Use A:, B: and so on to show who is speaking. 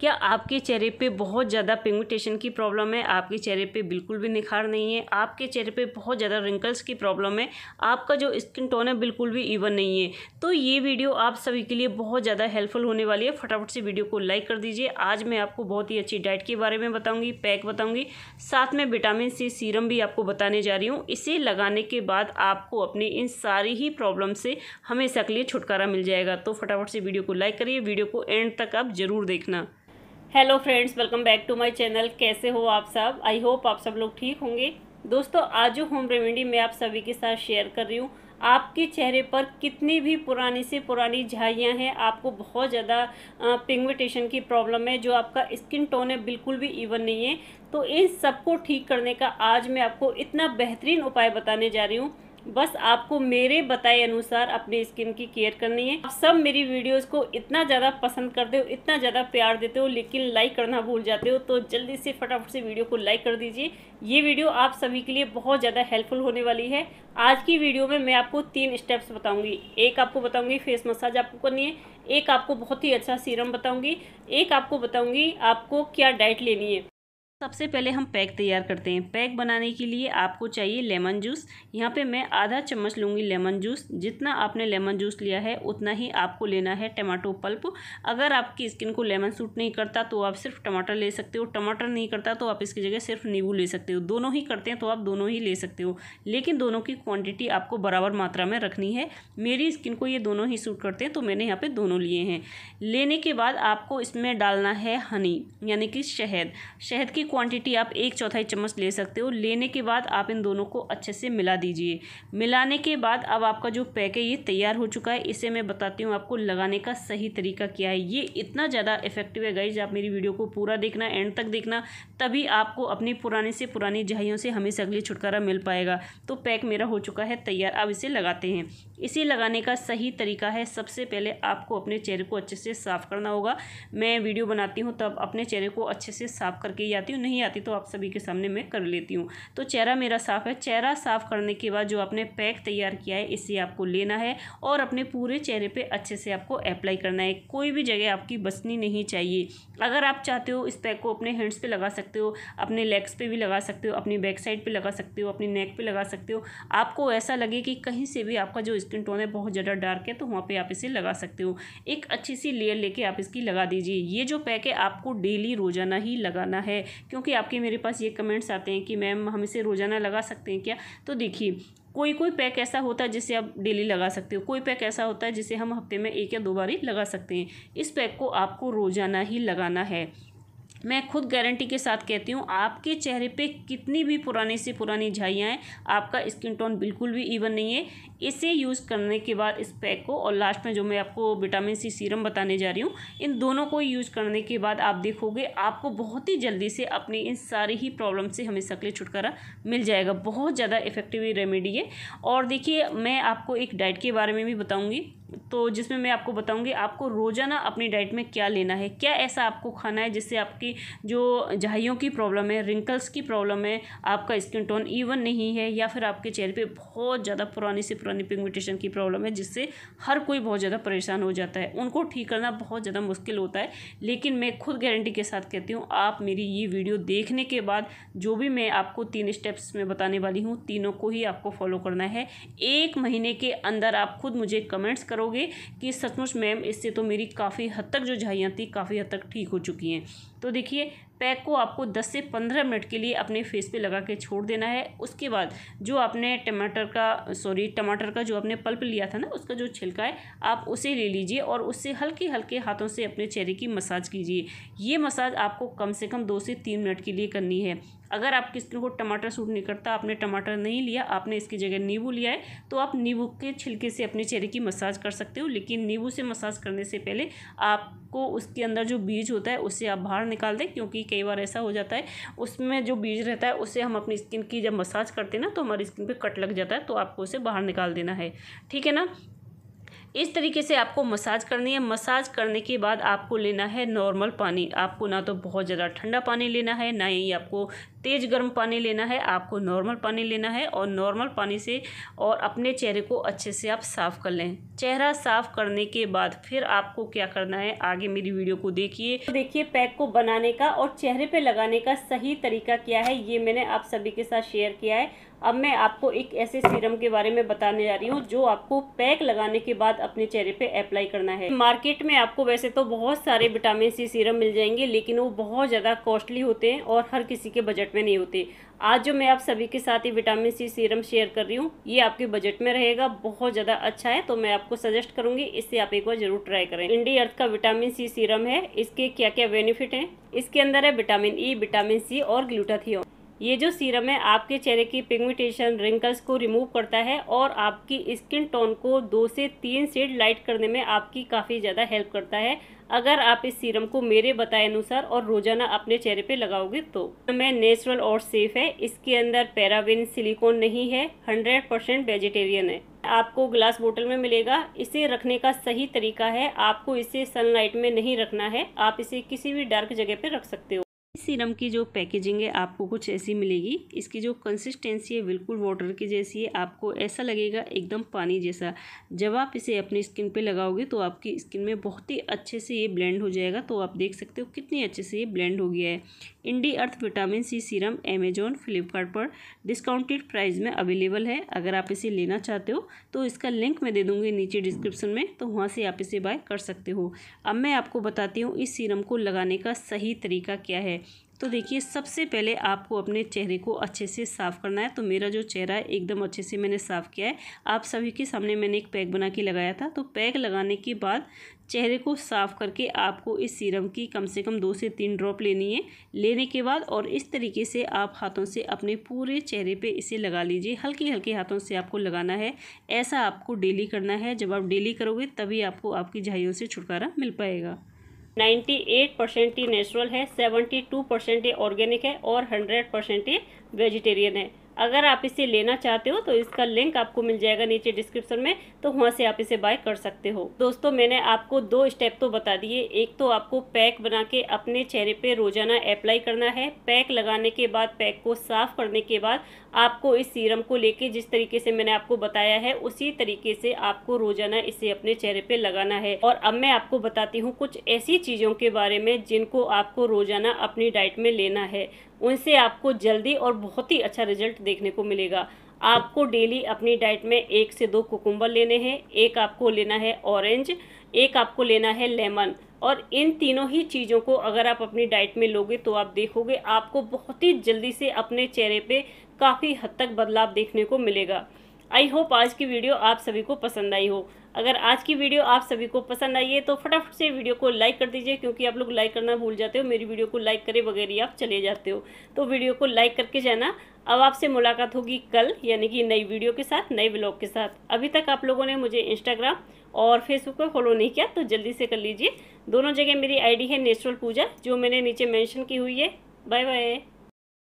A: क्या आपके चेहरे पे बहुत ज़्यादा पिगमेंटेशन की प्रॉब्लम है? आपके चेहरे पे बिल्कुल भी निखार नहीं है। आपके चेहरे पे बहुत ज़्यादा रिंकल्स की प्रॉब्लम है। आपका जो स्किन टोन है, बिल्कुल भी इवन नहीं है। तो ये वीडियो आप सभी के लिए बहुत ज़्यादा हेल्पफुल होने वाली है। फटाफट से वीडियो को लाइक कर दीजिए। आज मैं आपको बहुत ही अच्छी डाइट के बारे में बताऊँगी पैक बताऊँगी। साथ में विटामिन सी सीरम भी आपको बताने जा रही हूँ। इसे लगाने के बाद आपको अपनी इन सारी ही प्रॉब्लम से हमेशा के लिए छुटकारा मिल जाएगा। तो फटाफट से वीडियो को लाइक करिए। वीडियो को एंड तक आप ज़रूर देखना। Hello friends welcome back to my channel कैसे हो आप सब? आई होप आप सब लोग ठीक होंगे। दोस्तों, आज जो होम रेमेडी मैं आप सभी के साथ शेयर कर रही हूँ, आपके चेहरे पर कितनी भी पुरानी से पुरानी झाइयाँ हैं, आपको बहुत ज़्यादा पिगमेंटेशन की प्रॉब्लम है, जो आपका स्किन टोन है, बिल्कुल भी इवन नहीं है। तो इन सबको ठीक करने का आज मैं आपको इतना बेहतरीन उपाय बताने जा रही हूँ। बस आपको मेरे बताए अनुसार अपनी स्किन की केयर करनी है। आप सब मेरी वीडियोस को इतना ज़्यादा पसंद करते हो, इतना ज़्यादा प्यार देते हो, लेकिन लाइक करना भूल जाते हो तो जल्दी से फटाफट से वीडियो को लाइक कर दीजिए। ये वीडियो आप सभी के लिए बहुत ज़्यादा हेल्पफुल होने वाली है। आज की वीडियो में मैं आपको तीन स्टेप्स बताऊँगी। एक आपको बताऊँगी फेस मसाज आपको करनी है, एक आपको बहुत ही अच्छा सीरम बताऊँगी, एक आपको बताऊँगी आपको क्या डाइट लेनी है। सबसे पहले हम पैक तैयार करते हैं। पैक बनाने के लिए आपको चाहिए लेमन जूस। यहाँ पे मैं आधा चम्मच लूँगी लेमन जूस। जितना आपने लेमन जूस लिया है, उतना ही आपको लेना है टमाटो पल्प। अगर आपकी स्किन को लेमन सूट नहीं करता तो आप सिर्फ़ टमाटर ले सकते हो। टमाटर नहीं करता तो आप इसकी जगह सिर्फ़ नींबू ले सकते हो। दोनों ही करते हैं तो आप दोनों ही ले सकते हो। लेकिन दोनों की क्वान्टिटी आपको बराबर मात्रा में रखनी है। मेरी स्किन को ये दोनों ही सूट करते हैं तो मैंने यहाँ पर दोनों लिए हैं। लेने के बाद आपको इसमें डालना है हनी, यानी कि शहद। शहद की क्वांटिटी आप एक चौथाई चम्मच ले सकते हो। लेने के बाद आप इन दोनों को अच्छे से मिला दीजिए। मिलाने के बाद अब आपका जो पैक है, ये तैयार हो चुका है। इसे मैं बताती हूँ आपको लगाने का सही तरीका क्या है। ये इतना ज़्यादा इफ़ेक्टिव है गाइज़ आप मेरी वीडियो को पूरा देखना एंड तक देखना, तभी आपको अपनी पुरानी से पुरानी जहाइयों से हमेशा अगले छुटकारा मिल पाएगा। तो पैक मेरा हो चुका है, तैयार। अब इसे लगाते हैं। इसे लगाने का सही तरीका है, सबसे पहले आपको अपने चेहरे को अच्छे से साफ़ करना होगा। मैं वीडियो बनाती हूँ, तब अपने चेहरे को अच्छे से साफ़ करके ही हूँ। नहीं आती तो आप सभी के सामने मैं कर लेती हूँ। तो चेहरा मेरा साफ़ है। चेहरा साफ़ करने के बाद जो आपने पैक तैयार किया है, इसे आपको लेना है और अपने पूरे चेहरे पर अच्छे से आपको अप्लाई करना है। कोई भी जगह आपकी बसनी नहीं चाहिए। अगर आप चाहते हो इस पैक को अपने हैंड्स पे लगा सकते हो, अपने लेग्स पर भी लगा सकते हो, अपनी बैक साइड पर लगा सकते हो, अपनी नेक पर लगा सकते हो, आपको ऐसा लगे कि कहीं से भी आपका जो स्किन टोन है बहुत ज़्यादा डार्क है तो वहाँ पे आप इसे लगा सकते हो। एक अच्छी सी लेयर लेके आप इसकी लगा दीजिए। ये जो पैक है, आपको डेली रोज़ाना ही लगाना है। क्योंकि आपके मेरे पास ये कमेंट्स आते हैं कि मैम हम इसे रोज़ाना लगा सकते हैं क्या? तो देखिए कोई कोई पैक ऐसा होता है जिसे आप डेली लगा सकते हो। कोई पैक ऐसा होता है जिसे हम हफ़्ते में एक या दो बार ही लगा सकते हैं। इस पैक को आपको रोज़ाना ही लगाना है। मैं खुद गारंटी के साथ कहती हूँ, आपके चेहरे पे कितनी भी पुरानी से पुरानी झाइयाँ हैं, आपका स्किन टोन बिल्कुल भी इवन नहीं है। इसे यूज़ करने के बाद इस पैक को, और लास्ट में जो मैं आपको विटामिन सी सीरम बताने जा रही हूँ, इन दोनों को यूज़ करने के बाद आप देखोगे, आपको बहुत ही जल्दी से अपनी इन सारी ही प्रॉब्लम से हमेशा के लिए छुटकारा मिल जाएगा। बहुत ज़्यादा इफ़ेक्टिव रेमेडी है। और देखिए, मैं आपको एक डाइट के बारे में भी बताऊँगी। तो जिसमें मैं आपको बताऊँगी, आपको रोज़ाना अपनी डाइट में क्या लेना है, क्या ऐसा आपको खाना है जिससे आपकी जो झाइयों की प्रॉब्लम है रिंकल्स की प्रॉब्लम है, आपका स्किन टोन इवन नहीं है या फिर आपके चेहरे पे बहुत ज़्यादा पुरानी से पुरानी पिगमेंटेशन की प्रॉब्लम है जिससे हर कोई बहुत ज़्यादा परेशान हो जाता है। उनको ठीक करना बहुत ज़्यादा मुश्किल होता है, लेकिन मैं खुद गारंटी के साथ कहती हूँ, आप मेरी ये वीडियो देखने के बाद जो भी मैं आपको तीन स्टेप्स में बताने वाली हूँ, तीनों को ही आपको फॉलो करना है। एक महीने के अंदर आप खुद मुझे कमेंट्स करोगे कि सचमुच मैम, इससे तो मेरी काफ़ी हद तक जो झाइयाँ थी, काफ़ी हद तक ठीक हो चुकी हैं। तो देखिए, पैक को आपको 10 से 15 मिनट के लिए अपने फेस पे लगा के छोड़ देना है। उसके बाद जो आपने टमाटर का, सॉरी, टमाटर का जो आपने पल्प लिया था ना, उसका जो छिलका है, आप उसे ले लीजिए और उससे हल्के हल्के हाथों से अपने चेहरे की मसाज कीजिए। ये मसाज आपको कम से कम दो से तीन मिनट के लिए करनी है। अगर आप स्किन को टमाटर सूट नहीं करता, आपने टमाटर नहीं लिया, आपने इसकी जगह नींबू लिया है तो आप नींबू के छिलके से अपने चेहरे की मसाज कर सकते हो, लेकिन नींबू से मसाज करने से पहले आपको उसके अंदर जो बीज होता है, उसे आप बाहर निकाल दें, क्योंकि कई बार ऐसा हो जाता है, उसमें जो बीज रहता है, उसे हम अपनी स्किन की जब मसाज करते हैं ना तो हमारी स्किन पर कट लग जाता है तो आपको उसे बाहर निकाल देना है। ठीक है ना? इस तरीके से आपको मसाज करनी है। मसाज करने के बाद आपको लेना है नॉर्मल पानी। आपको ना तो बहुत ज़्यादा ठंडा पानी लेना है, ना ही आपको तेज़ गर्म पानी लेना है। आपको नॉर्मल पानी लेना है और नॉर्मल पानी से और अपने चेहरे को अच्छे से आप साफ़ कर लें। चेहरा साफ़ करने के बाद फिर आपको क्या करना है? आगे मेरी वीडियो को देखिए। देखिए, पैक को बनाने का और चेहरे पे लगाने का सही तरीका क्या है? ये मैंने आप सभी के साथ शेयर किया है। अब मैं आपको एक ऐसे सीरम के बारे में बताने जा रही हूँ, जो आपको पैक लगाने के बाद अपने चेहरे पे अप्लाई करना है। मार्केट में आपको वैसे तो बहुत सारे विटामिन सी सीरम मिल जाएँगे, लेकिन वो बहुत ज़्यादा कॉस्टली होते हैं और हर किसी के बजट में नहीं होते। आज जो मैं आप सभी के साथ ही विटामिन सी सीरम शेयर कर रही हूँ, ये आपके बजट में रहेगा, बहुत ज़्यादा अच्छा है तो मैं आपको सजेस्ट करूँगी, इससे आप एक बार ज़रूर ट्राई करें। इंडी अर्थ का विटामिन सी सीरम है, इसके क्या क्या बेनिफिट हैं? इसके अंदर है विटामिन ई विटामिन सी और ग्लूटाथियोन ये जो सीरम है, आपके चेहरे की पिगमेंटेशन रिंकल्स को रिमूव करता है और आपकी स्किन टोन को दो से तीन शेड लाइट करने में आपकी काफ़ी ज़्यादा हेल्प करता है। अगर आप इस सीरम को मेरे बताए अनुसार और रोज़ाना अपने चेहरे पे लगाओगे तो। मैं नेचुरल और सेफ़ है, इसके अंदर पैराबिन सिलिकॉन नहीं है हंड्रेड परसेंट वेजिटेरियन है। आपको ग्लास बोतल में मिलेगा, इसे रखने का सही तरीका है, आपको इसे सनलाइट में नहीं रखना है, आप इसे किसी भी डार्क जगह पे रख सकते हो। सीरम की जो पैकेजिंग है, आपको कुछ ऐसी मिलेगी। इसकी जो कंसिस्टेंसी है, बिल्कुल वाटर की जैसी है, आपको ऐसा लगेगा एकदम पानी जैसा। जब आप इसे अपनी स्किन पे लगाओगे तो आपकी स्किन में बहुत ही अच्छे से ये ब्लेंड हो जाएगा। तो आप देख सकते हो कितनी अच्छे से ये ब्लेंड हो गया है। Indie Earth vitamin C serum Amazon Flipkart पर डिस्काउंटेड प्राइस में अवेलेबल है। अगर आप इसे लेना चाहते हो तो इसका लिंक मैं दे दूँगी नीचे डिस्क्रिप्शन में। तो वहाँ से आप इसे बाय कर सकते हो। अब मैं आपको बताती हूँ इस सीरम को लगाने का सही तरीका क्या है। तो देखिए, सबसे पहले आपको अपने चेहरे को अच्छे से साफ़ करना है। तो मेरा जो चेहरा है, एकदम अच्छे से मैंने साफ़ किया है। आप सभी के सामने मैंने एक पैक बना के लगाया था। तो पैक लगाने के बाद चेहरे को साफ़ करके आपको इस सीरम की कम से कम दो से तीन ड्रॉप लेनी है। लेने के बाद और इस तरीके से आप हाथों से अपने पूरे चेहरे पे इसे लगा लीजिए। हल्के हल्के हाथों से आपको लगाना है। ऐसा आपको डेली करना है। जब आप डेली करोगे, तभी आपको आपकी झाइयों से छुटकारा मिल पाएगा। नाइन्टी एट परसेंट ही नेचुरल है, सेवेंटी टू परसेंट ही ऑर्गेनिक है और हंड्रेड परसेंट ही वेजिटेरियन है। अगर आप इसे लेना चाहते हो तो इसका लिंक आपको मिल जाएगा नीचे डिस्क्रिप्शन में तो वहाँ से आप इसे बाय कर सकते हो। दोस्तों, मैंने आपको दो स्टेप तो बता दिए। एक तो आपको पैक बना के अपने चेहरे पे रोज़ाना अप्लाई करना है। पैक लगाने के बाद, पैक को साफ़ करने के बाद आपको इस सीरम को लेके जिस तरीके से मैंने आपको बताया है, उसी तरीके से आपको रोज़ाना इसे अपने चेहरे पे लगाना है। और अब मैं आपको बताती हूँ कुछ ऐसी चीज़ों के बारे में जिनको आपको रोज़ाना अपनी डाइट में लेना है। उनसे आपको जल्दी और बहुत ही अच्छा रिज़ल्ट देखने को मिलेगा। आपको डेली अपनी डाइट में एक से दो कुकुम्बर लेने हैं, एक आपको लेना है ऑरेंज, एक आपको लेना है लेमन। और इन तीनों ही चीज़ों को अगर आप अपनी डाइट में लोगे तो आप देखोगे आपको बहुत ही जल्दी से अपने चेहरे पे काफ़ी हद तक बदलाव देखने को मिलेगा। आई होप आज की वीडियो आप सभी को पसंद आई हो। अगर आज की वीडियो आप सभी को पसंद आई है तो फटाफट से वीडियो को लाइक कर दीजिए, क्योंकि आप लोग लाइक करना भूल जाते हो, मेरी वीडियो को लाइक करे वगैरह आप चले जाते हो। तो वीडियो को लाइक करके जाना। अब आपसे मुलाकात होगी कल, यानी कि नई वीडियो के साथ, नए ब्लॉग के साथ। अभी तक आप लोगों ने मुझे इंस्टाग्राम और फेसबुक पर फॉलो नहीं किया तो जल्दी से कर लीजिए। दोनों जगह मेरी आईडी है नेचुरल पूजा, जो मैंने नीचे मेंशन की हुई है। Bye bye